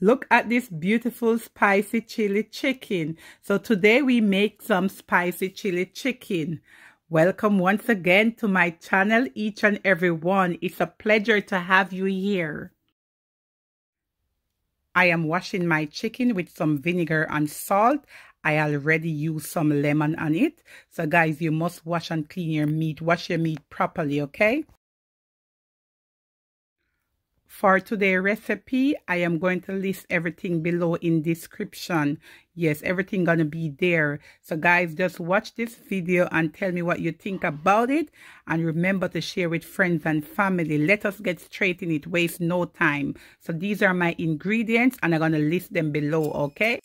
Look at this beautiful spicy chili chicken. So today we make some spicy chili chicken. Welcome once again to my channel, each and every one. It's a pleasure to have you here. I am washing my chicken with some vinegar and salt. I already used some lemon on it. So guys, you must wash and clean your meat. Wash your meat properly, okay? For today's recipe, I am going to list everything below in description. Yes, everything gonna be there. So guys, just watch this video and tell me what you think about it. And remember to share with friends and family. Let us get straight in it. Waste no time. So these are my ingredients and I'm gonna list them below, okay?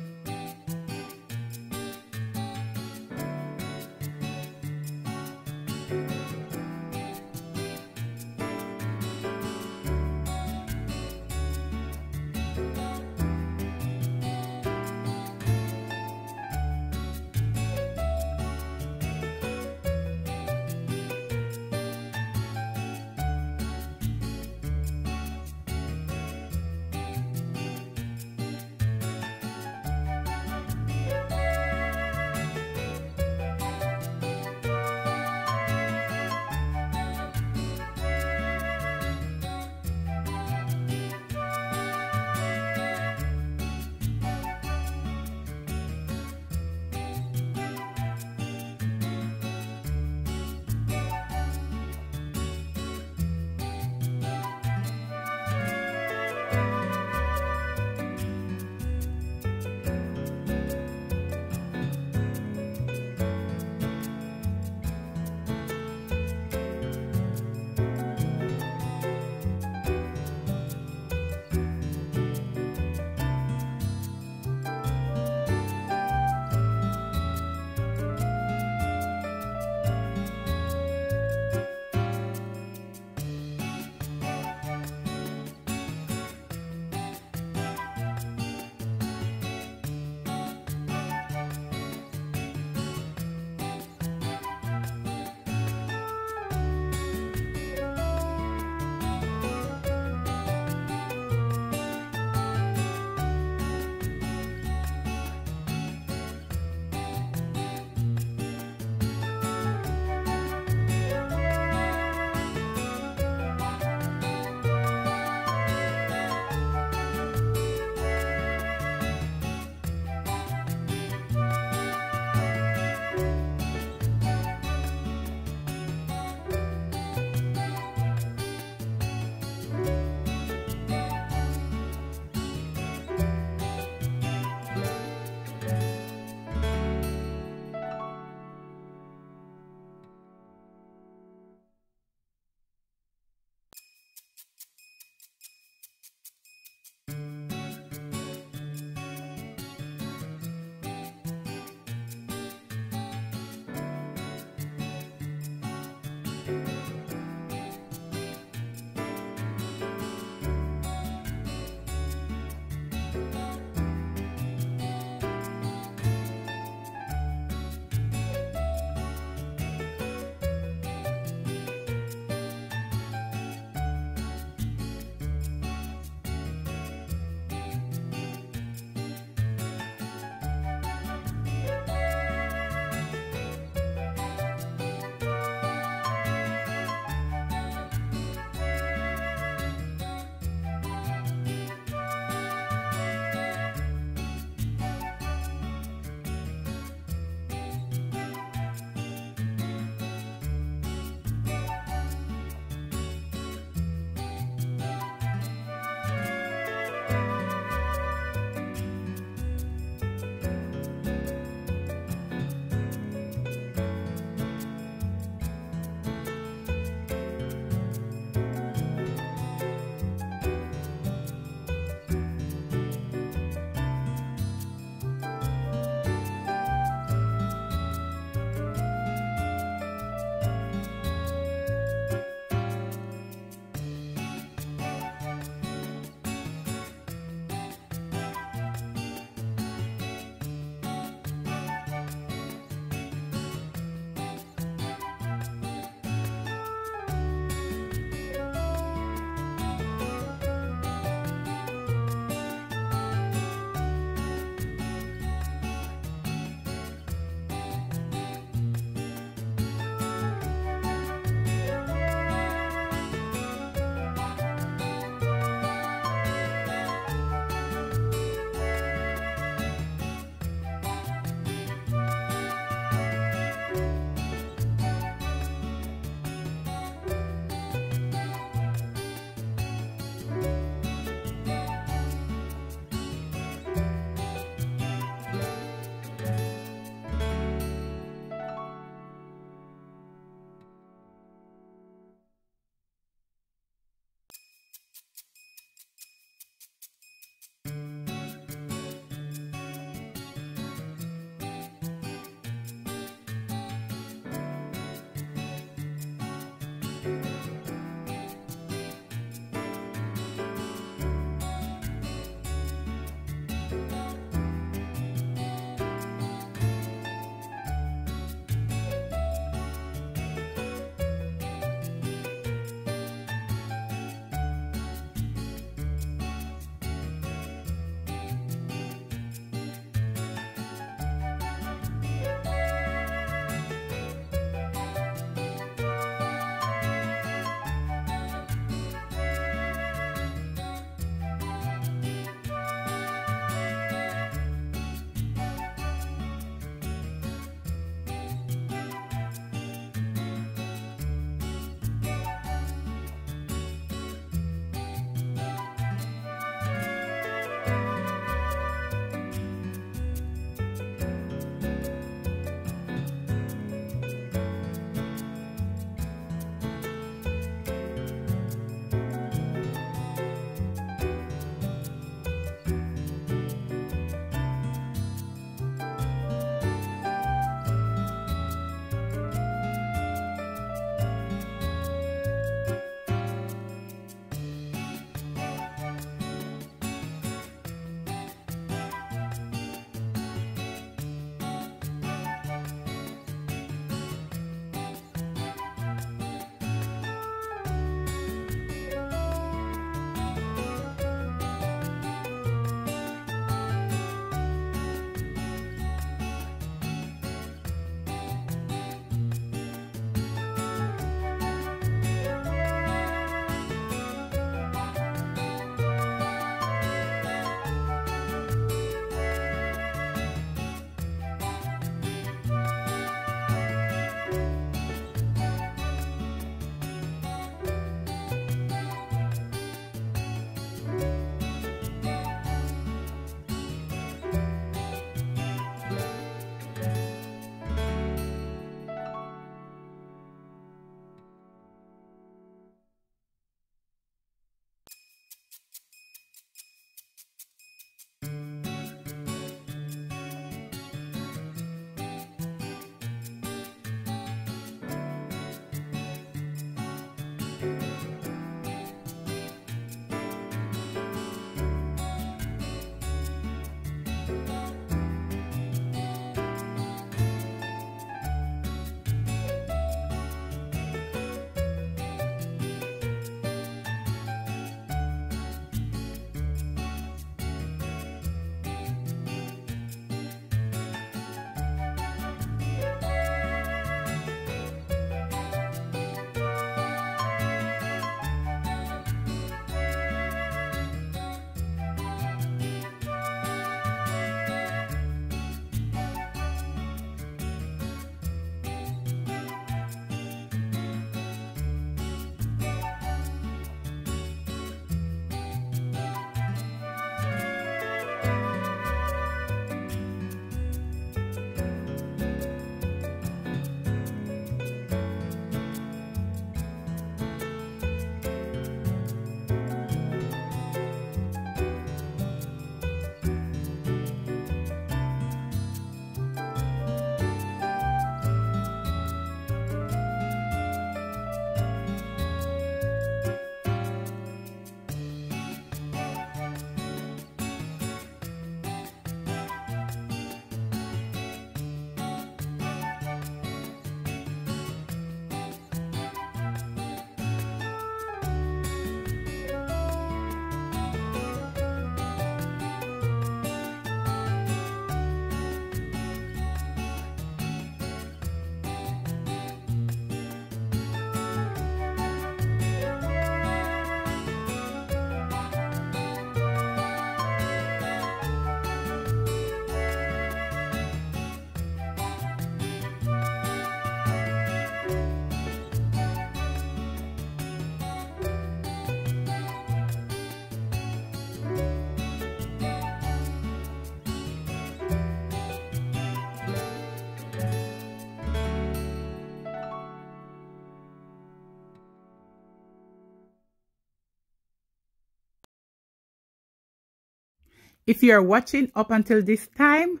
If you are watching up until this time,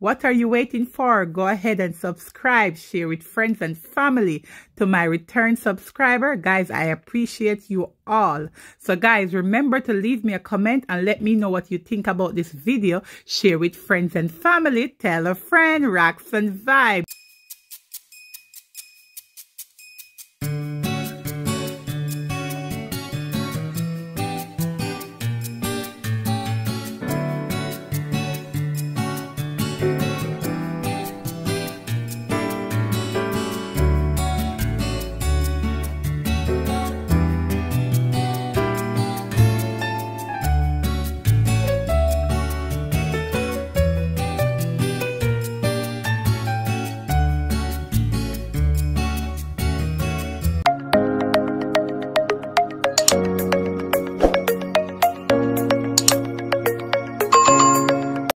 what are you waiting for? Go ahead and subscribe, share with friends and family. To my return subscriber, guys, I appreciate you all. So guys, remember to leave me a comment and let me know what you think about this video. Share with friends and family. Tell a friend, Roxanne's Vybz.